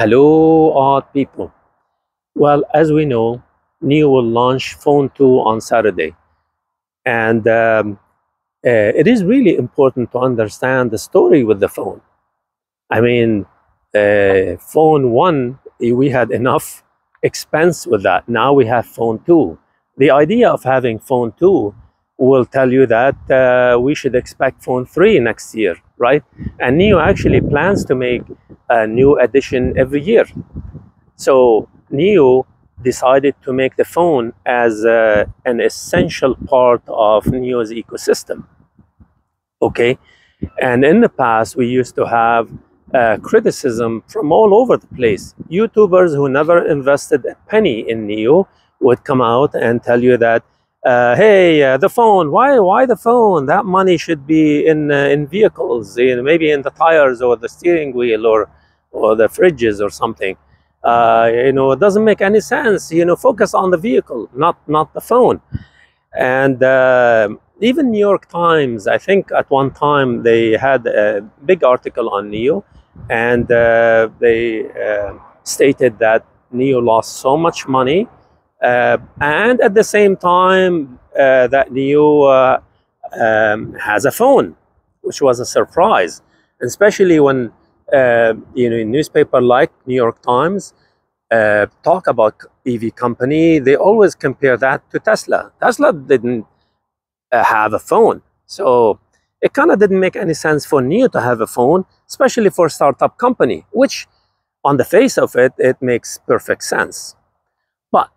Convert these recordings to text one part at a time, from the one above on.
Hello, art people. Well, as we know, NIO will launch Phone 2 on Saturday. And um, uh, it is really important to understand the story with the phone. I mean, uh, Phone 1, we had enough expense with that. Now we have Phone 2. The idea of having Phone 2 will tell you that uh, we should expect Phone 3 next year, right? And NIO actually plans to make a new edition every year. So NIO decided to make the phone as uh, an essential part of NIO's ecosystem. Okay, and in the past we used to have uh, criticism from all over the place. YouTubers who never invested a penny in NIO would come out and tell you that, uh, hey, uh, the phone, why, why the phone? That money should be in uh, in vehicles, in, maybe in the tires or the steering wheel or or the fridges or something. Uh, you know, it doesn't make any sense. You know, focus on the vehicle, not not the phone. And uh, even New York Times, I think at one time they had a big article on NIO, and uh, they uh, stated that NIO lost so much money, uh, and at the same time uh, that NIO um, has a phone, which was a surprise, especially when uh, you know, in newspaper like New York Times uh, talk about EV company, they always compare that to Tesla. Tesla didn't uh, have a phone, so it kind of didn't make any sense for NIO to have a phone, especially for a startup company, which on the face of it, it makes perfect sense. But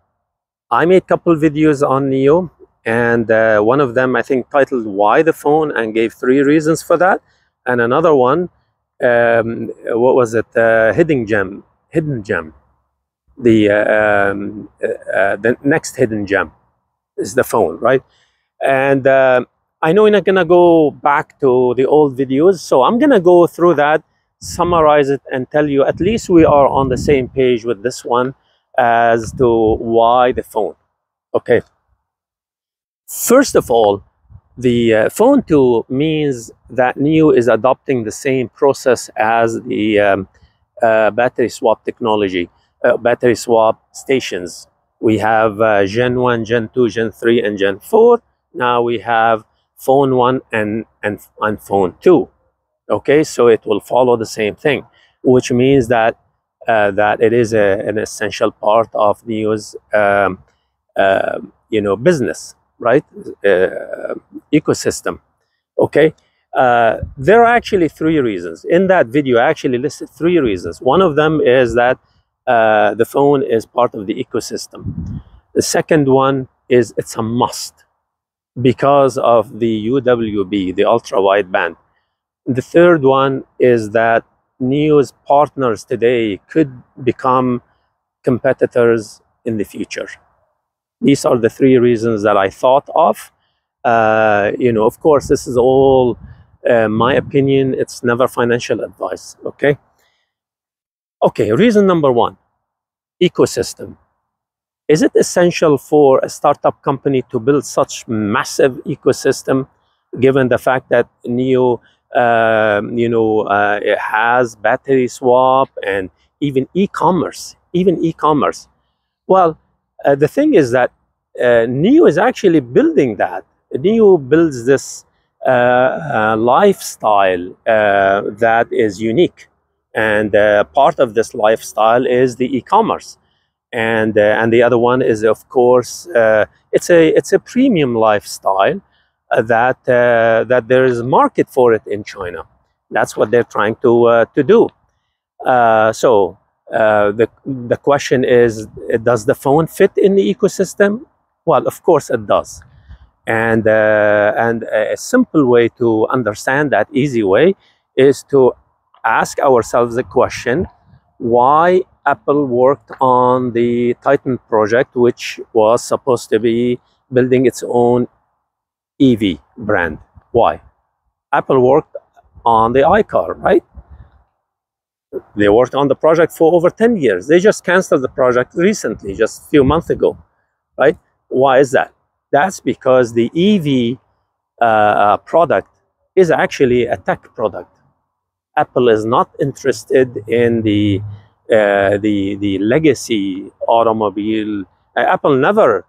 I made a couple videos on NIO and uh, one of them I think titled "Why the Phone" and gave three reasons for that, and another one um, what was it? Uh, hidden gem, hidden gem. The uh, um, uh, uh, the next hidden gem is the phone, right? And uh, I know we're not gonna go back to the old videos, so I'm gonna go through that, summarize it, and tell you at least we are on the same page with this one as to why the phone. Okay. First of all, the uh, phone 2 means that NIO is adopting the same process as the um, uh, battery swap technology, uh, battery swap stations. We have uh, Gen 1, Gen 2, Gen 3, and Gen 4. Now we have phone 1 and, and, and phone 2. Okay, so it will follow the same thing, which means that uh, that it is a, an essential part of NIO's um, uh, you know business right uh, ecosystem okay? Uh, there are actually three reasons. In that video i actually listed three reasons. One of them is that uh, the phone is part of the ecosystem. The second one is it's a must because of the uwb the ultra wideband. The third one is that news partners today could become competitors in the future these are the three reasons that I thought of. Uh, you know, of course, this is all uh, my opinion. It's never financial advice. Okay. Okay. Reason number one: ecosystem. Is it essential for a startup company to build such massive ecosystem, given the fact that NIO, uh, you know, uh, has battery swap and even e-commerce, even e-commerce? Well, uh, the thing is that uh, NIO is actually building that. NIO builds this uh, uh lifestyle uh, that is unique. And uh, part of this lifestyle is the e-commerce. And, and the other one is, of course, it's, a, it's a premium lifestyle that, that there is a market for it in China. That's what they're trying to, to do. so uh, the, the question is, does the phone fit in the ecosystem? Well, of course it does. And, uh, and a simple way to understand that easy way is to ask ourselves the question, why Apple worked on the Titan project, which was supposed to be building its own EV brand. Why? Apple worked on the iCar, right? They worked on the project for over 10 years. They just canceled the project recently, just a few months ago, right? Why is that? That's because the EV uh, uh, product is actually a tech product. Apple is not interested in the uh, the the legacy automobile. Uh, Apple never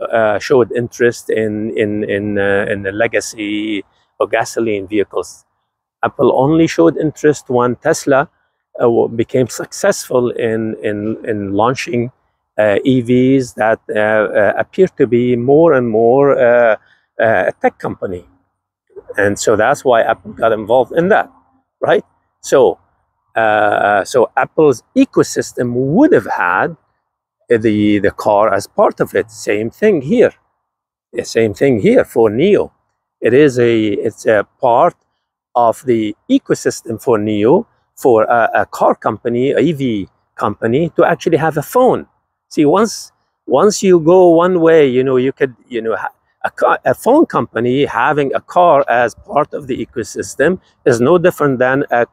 uh, showed interest in in in uh, in the legacy or gasoline vehicles. Apple only showed interest when Tesla uh, became successful in in in launching uh, EVs that appear to be more and more a tech company, and so that's why Apple got involved in that, right? So uh, so Apple's ecosystem would have had the the car as part of it. Same thing here. The same thing here for NIO. It is a it's a part of the ecosystem for NIO for a, a car company, a EV company, to actually have a phone. See, once once you go one way, you know you could you know a, a phone company having a car as part of the ecosystem is no different than a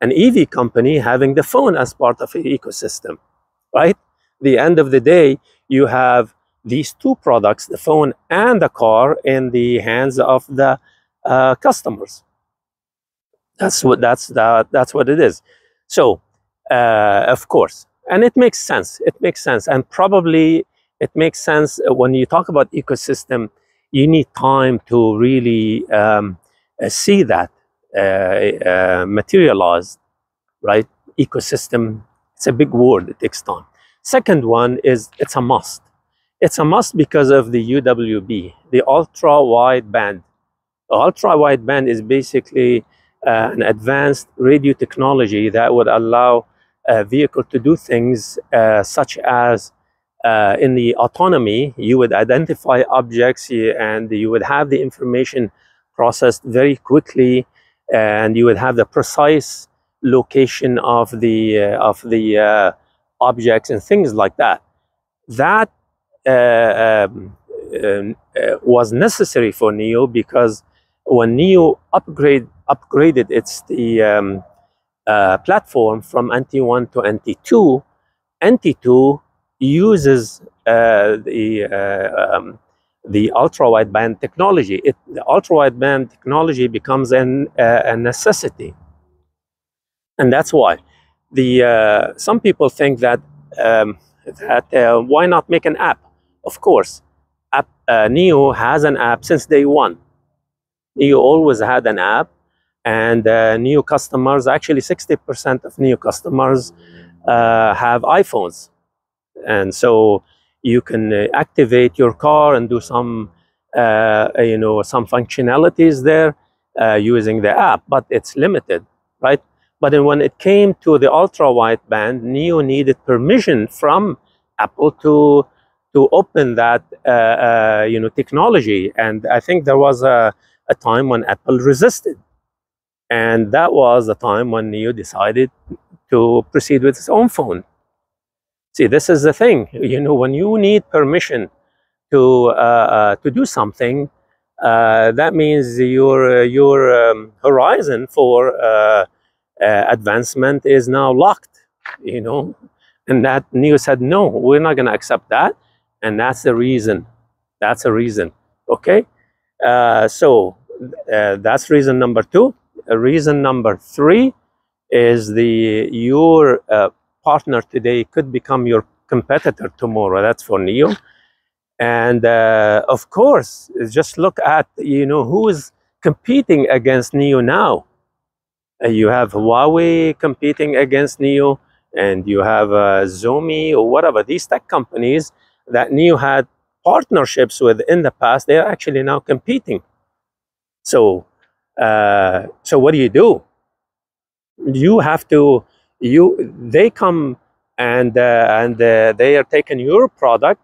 an EV company having the phone as part of the ecosystem, right? The end of the day, you have these two products, the phone and the car, in the hands of the uh, customers. That's what that's that, that's what it is. So, uh, of course, and it makes sense. It makes sense, and probably it makes sense when you talk about ecosystem. You need time to really um, uh, see that uh, uh, materialized, right? Ecosystem, it's a big word, it takes time. Second one is it's a must. It's a must because of the UWB, the ultra wide band. Ultra wide band is basically uh, an advanced radio technology that would allow a vehicle to do things uh, such as uh, in the autonomy, you would identify objects and you would have the information processed very quickly and you would have the precise location of the uh, of the uh, objects and things like that. That uh, um, uh, was necessary for NIO because when NIO upgrade upgraded its the um, uh, platform from NT1 to NT2, NT2 uses uh, the um, the ultra wideband technology. It, the ultra wideband technology becomes an, uh, a necessity. And that's why the uh, some people think that um, that uh, why not make an app? Of course, app, uh, NIO has an app since day one. NIO always had an app, and uh, NIO customers actually 60% of new customers uh, have iPhones, and so you can uh, activate your car and do some uh, you know some functionalities there uh, using the app but it's limited right? But then when it came to the ultra wideband NIO needed permission from apple to to open that uh, uh, you know technology. And i think there was a, a time when apple resisted and that was the time when NIO decided to proceed with its own phone See, this is the thing. You know, when you need permission to uh, uh, to do something, uh, that means your your um, horizon for uh, uh, advancement is now locked. You know, and that NIO said, no, we're not going to accept that, and that's the reason. That's the reason. Okay, uh, that's reason number two. reason number three is the your partner today could become your competitor tomorrow. That's for NIO. And uh, of course, just look at you know who is competing against NIO now. Uh, you have Huawei competing against NIO, and you have uh, Xiaomi or whatever these tech companies that NIO had partnerships with in the past. They are actually now competing. So, uh, so what do you do? You have to you they come and uh, and uh, they are taking your product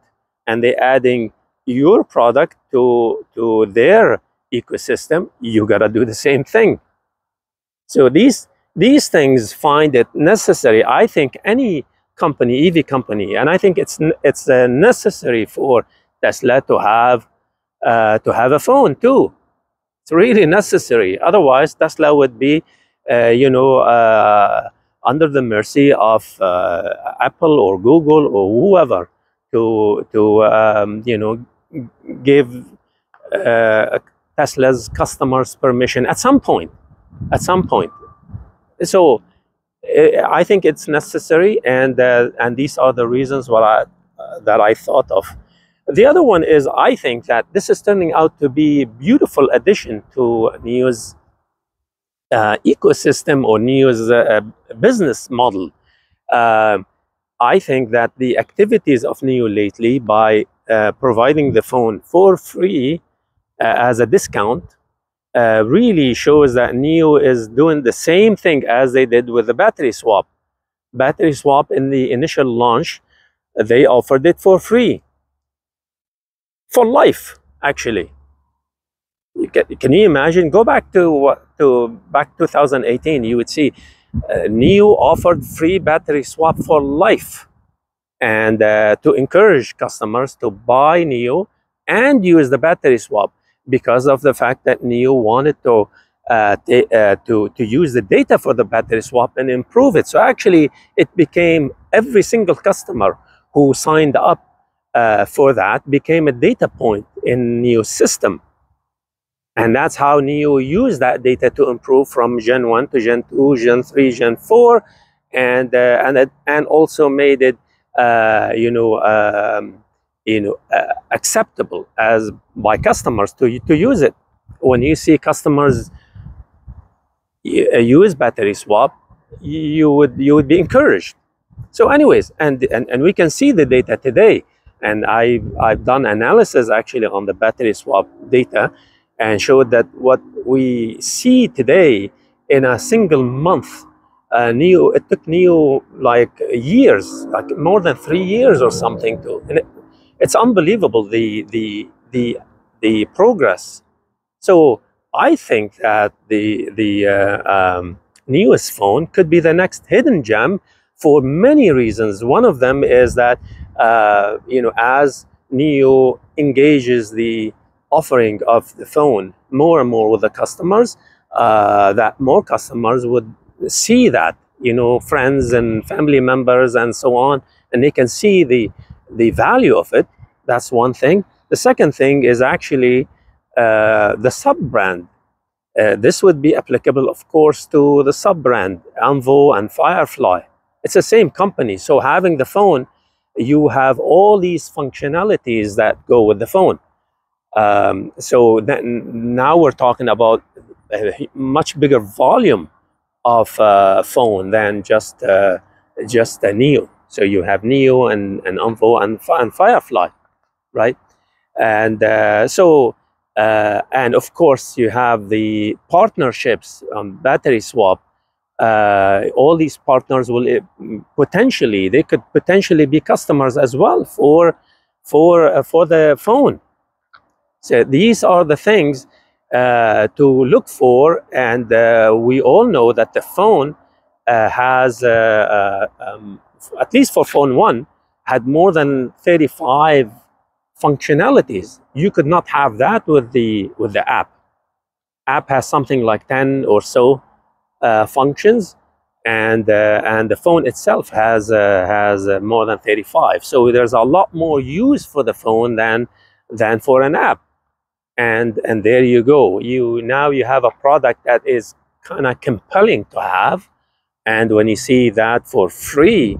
and they adding your product to to their ecosystem. You got to do the same thing. So these these things find it necessary i think any company ev company and i think it's it's uh, necessary for tesla to have uh, to have a phone too it's really necessary otherwise tesla would be uh, you know uh, under the mercy of uh, Apple or Google or whoever to to um, you know give uh, Tesla's customers permission at some point. At some point, so eh, I think it's necessary, and uh, and these are the reasons what I, that I thought of. The other one is I think that this is turning out to be a beautiful addition to NIO's uh, ecosystem or NIO's uh, business model. Uh, I think that the activities of NIO lately by uh, providing the phone for free uh, as a discount uh, really shows that NIO is doing the same thing as they did with the battery swap. Battery swap in the initial launch, they offered it for free. For life, actually. You can, can you imagine? Go back to to back 2018, you would see uh, NIO offered free battery swap for life and uh, to encourage customers to buy NIO and use the battery swap because of the fact that NIO wanted to uh, uh, to to use the data for the battery swap and improve it. So actually, it became every single customer who signed up uh, for that became a data point in NIO's system. And that's how NIO used that data to improve from Gen 1 to Gen 2, Gen 3, Gen 4, and, uh, and, and also made it, uh, you know, um, you know, uh, acceptable as by customers to, to use it. When you see customers uh, use battery swap, you would, you would be encouraged. So anyways, and, and, and we can see the data today. And I, I've done analysis actually on the battery swap data and showed that what we see today in a single month, uh, NIO, it took NIO like years, like more than three years or something to, and it, it's unbelievable the, the, the, the progress. So I think that the, the uh, um, newest phone could be the next hidden gem for many reasons. One of them is that, uh, you know, as NIO engages the offering of the phone more and more with the customers, uh, that more customers would see that, you know, friends and family members and so on, and they can see the, the value of it. That's one thing. The second thing is actually uh, the sub-brand. Uh, this would be applicable, of course, to the sub-brand, ONVO and Firefly. It's the same company. So having the phone, you have all these functionalities that go with the phone. Um, so now we're talking about a much bigger volume of uh, phone than just uh, just a NIO. So you have NIO and, and ONVO and, and Firefly, right? And uh, so, uh, and of course, you have the partnerships on battery swap. Uh, all these partners will uh, potentially, they could potentially be customers as well for, for, for the phone so these are the things uh, to look for, and uh, we all know that the phone uh, has, uh, uh, um, at least for phone one, had more than 35 functionalities. You could not have that with the with the app. App has something like 10 or so uh, Uh, functions, and uh, and the phone itself has uh, has more than 35. So there's a lot more use for the phone than than for an app. And and there you go. You now you have a product that is kind of compelling to have. And when you see that for free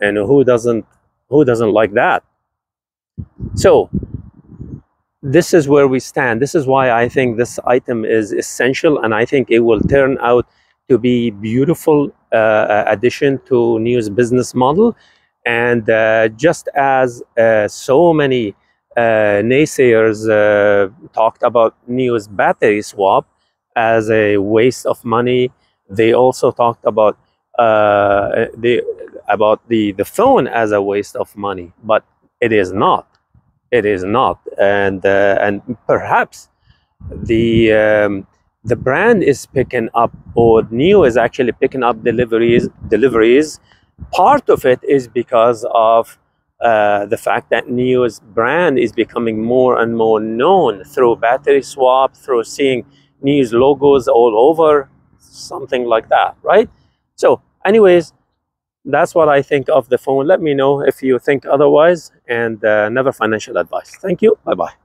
and who doesn't who doesn't like that? So this is where we stand. This is why i think this item is essential and i think it will turn out to be beautiful uh, addition to NIO's business model and uh, just as uh, so many uh, naysayers uh, talked about NIO's battery swap as a waste of money. They also talked about uh, the about the the phone as a waste of money, but it is not. It is not, and uh, and perhaps the um, the brand is picking up, or NIO is actually picking up deliveries. Deliveries. Part of it is because of uh, the fact that NIO's brand is becoming more and more known through battery swap, through seeing NIO's logos all over, something like that, right? So, anyways, that's what I think of the phone. Let me know if you think otherwise, and uh, never financial advice. Thank you. Bye bye.